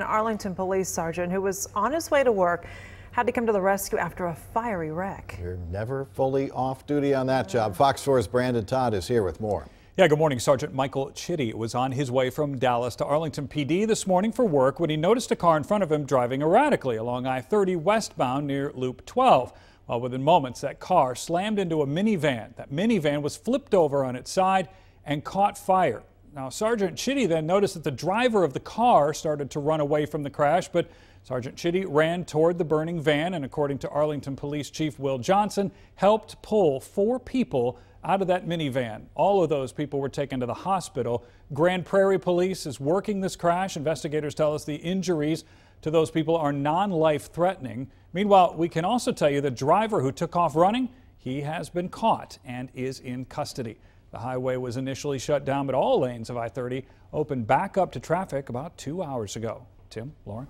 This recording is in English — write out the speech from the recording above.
An Arlington police sergeant who was on his way to work had to come to the rescue after a fiery wreck. You're never fully off duty on that job. Fox 4's Brandon Todd is here with more. Yeah, good morning. Sergeant Michael Chitty was on his way from Dallas to Arlington PD this morning for work when he noticed a car in front of him driving erratically along I-30 westbound near Loop 12. Well, within moments, that car slammed into a minivan. That minivan was flipped over on its side and caught fire. Now, Sergeant Chitty then noticed that the driver of the car started to run away from the crash, but Sergeant Chitty ran toward the burning van and, according to Arlington Police Chief Will Johnson, helped pull four people out of that minivan. All of those people were taken to the hospital. Grand Prairie Police is working this crash. Investigators tell us the injuries to those people are non-life threatening. Meanwhile, we can also tell you the driver who took off running, he has been caught and is in custody. The highway was initially shut down, but all lanes of I-30 opened back up to traffic about two hours ago. Tim, Lauren?